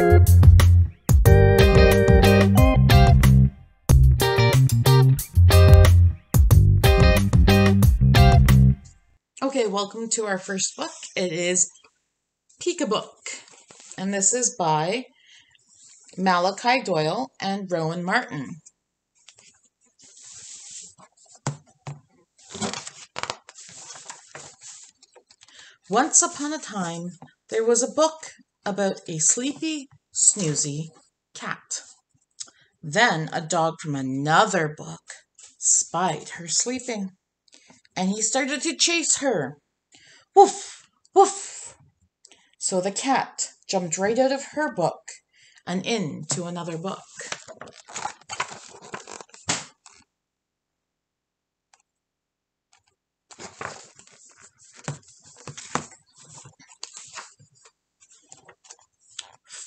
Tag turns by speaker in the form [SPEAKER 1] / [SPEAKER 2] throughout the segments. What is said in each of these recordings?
[SPEAKER 1] Okay, welcome to our first book. It is Peek a Book, and this is by Malachy Doyle and Rowan Martin. Once upon a time, there was a book about a sleepy, snoozy cat. Then a dog from another book spied her sleeping and he started to chase her. Woof, woof. So the cat jumped right out of her book and into another book.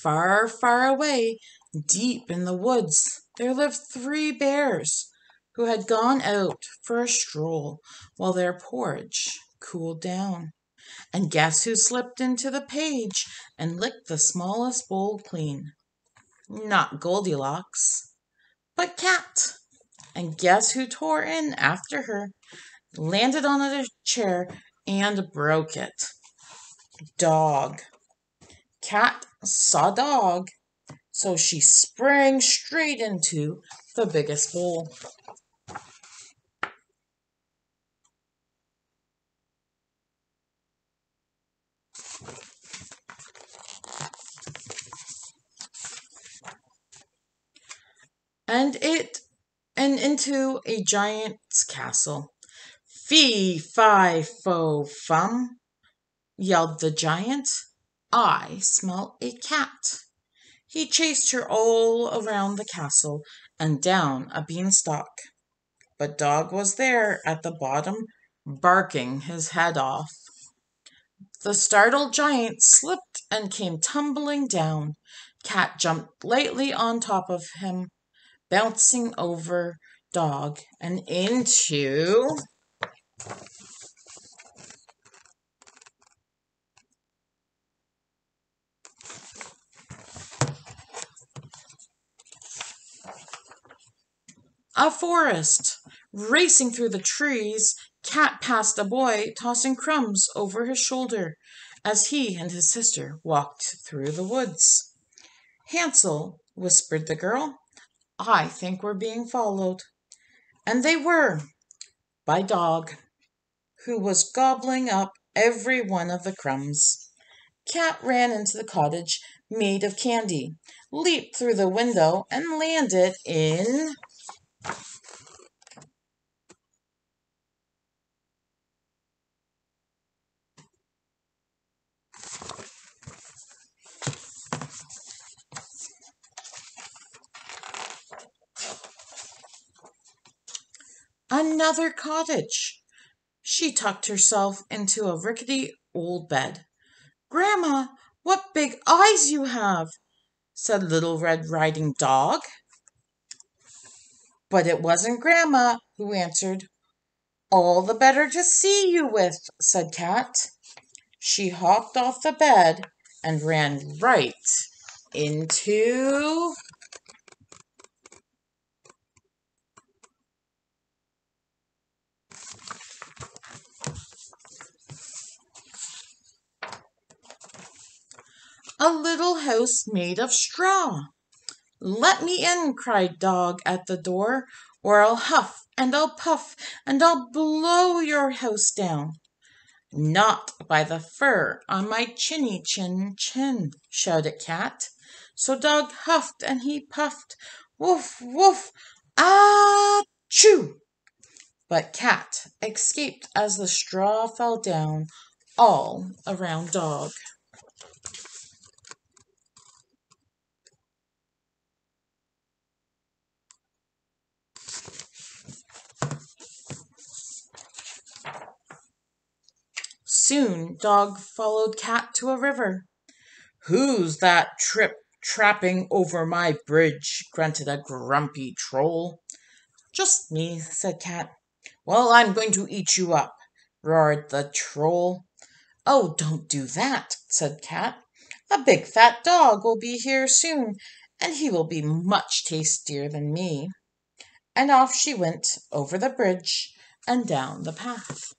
[SPEAKER 1] Far, far away, deep in the woods, there lived three bears who had gone out for a stroll while their porridge cooled down. And guess who slipped into the page and licked the smallest bowl clean? Not Goldilocks, but Cat. And guess who tore in after her, landed on a chair, and broke it? Dog. Cat saw Dog, so she sprang straight into the biggest bowl. and it and into a giant's castle. Fee, fi, fo, fum, yelled the giant. I smell a cat. He chased her all around the castle and down a beanstalk. But Dog was there at the bottom, barking his head off. The startled giant slipped and came tumbling down. Cat jumped lightly on top of him bouncing over dog and into a forest. Racing through the trees, Cat passed a boy tossing crumbs over his shoulder as he and his sister walked through the woods. Hansel, whispered the girl, I think we're being followed. And they were by Dog, who was gobbling up every one of the crumbs. Cat ran into the cottage made of candy, leaped through the window, and landed in another cottage. She tucked herself into a rickety old bed. Grandma, what big eyes you have, said Little Red Riding Dog. But it wasn't Grandma who answered. All the better to see you with, said Cat. She hopped off the bed and ran right into a little house made of straw. Let me in, cried Dog at the door, or I'll huff and I'll puff and I'll blow your house down. Not by the fur on my chinny chin chin, shouted Cat. So Dog huffed and he puffed, woof, woof, ah, choo! But Cat escaped as the straw fell down all around Dog. Soon Dog followed Cat to a river. Who's that trip trapping over my bridge? grunted a grumpy troll. Just me, said Cat. Well, I'm going to eat you up, roared the troll. Oh, don't do that, said Cat. A big fat dog will be here soon, and he will be much tastier than me. And off she went over the bridge and down the path.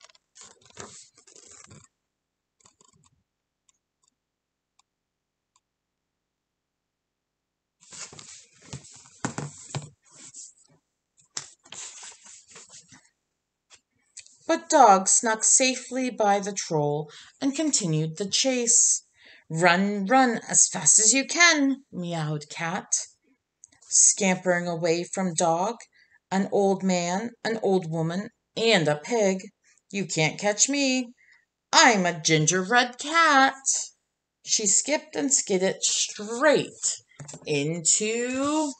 [SPEAKER 1] But Dog snuck safely by the Troll and continued the chase. Run, run as fast as you can, meowed Cat, scampering away from Dog, an old man, an old woman, and a pig. You can't catch me. I'm a gingerbread cat. She skipped and skidded straight into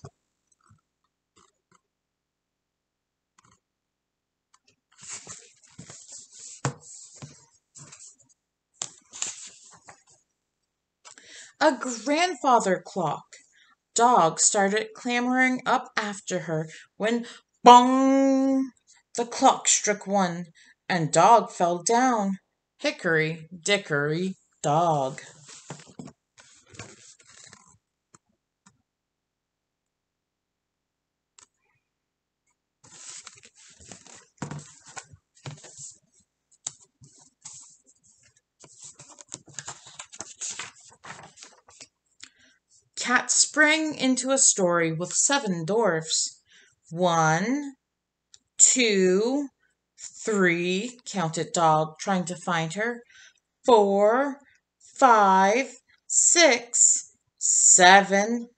[SPEAKER 1] a grandfather clock. Dog started clambering up after her when bong the clock struck one and dog fell down. Hickory dickory dog. Cat sprang into a story with seven dwarfs. One, two, three, counted Dog, trying to find her. Four, five, six, seven,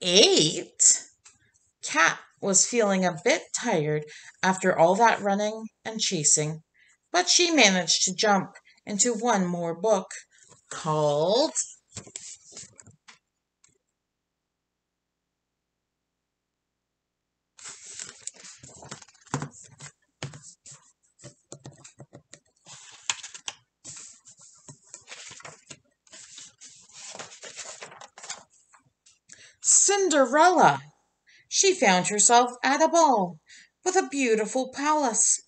[SPEAKER 1] eight. Cat was feeling a bit tired after all that running and chasing, but she managed to jump into one more book called Cinderella. She found herself at a ball with a beautiful palace.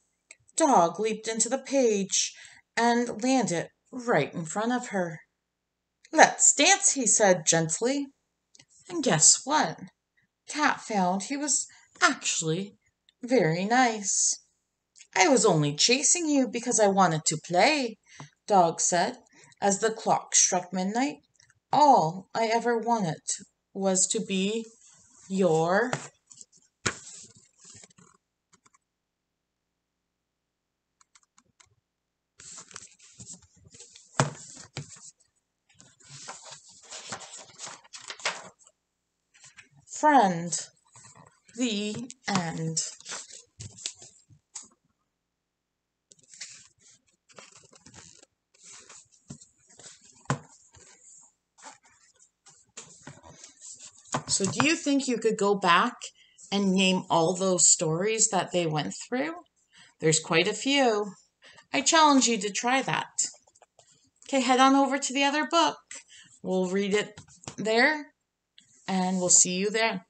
[SPEAKER 1] Dog leaped into the page and landed right in front of her. Let's dance, he said gently. And guess what? Cat found he was actually very nice. I was only chasing you because I wanted to play, Dog said as the clock struck midnight. All I ever wanted was to be your friend. The end. So, do you think you could go back and name all those stories that they went through? There's quite a few. I challenge you to try that. Okay, head on over to the other book. We'll read it there and we'll see you there.